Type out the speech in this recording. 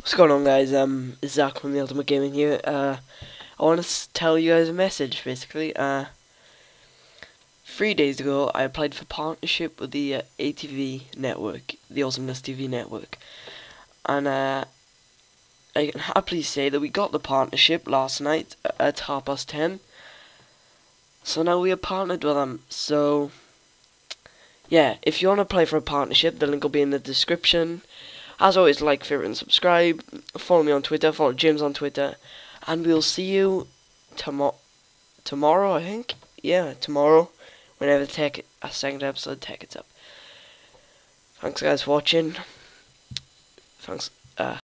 What's going on, guys? Um, it's Zak from the Ultimate Gaming here. Uh, I want to tell you guys a message, basically. Uh, three days ago, I applied for partnership with the uh, ATV network, the Awesomeness TV network, and uh, I can happily say that we got the partnership last night at half past ten. So now we are partnered with them. So, yeah, if you want to apply for a partnership, the link will be in the description. As always, like, favorite, and subscribe. Follow me on Twitter. Follow James on Twitter. And we'll see you tomorrow. Tomorrow, I think. Yeah, tomorrow. Whenever the tech a second episode tech it's up. Thanks, guys, for watching. Thanks. Uh,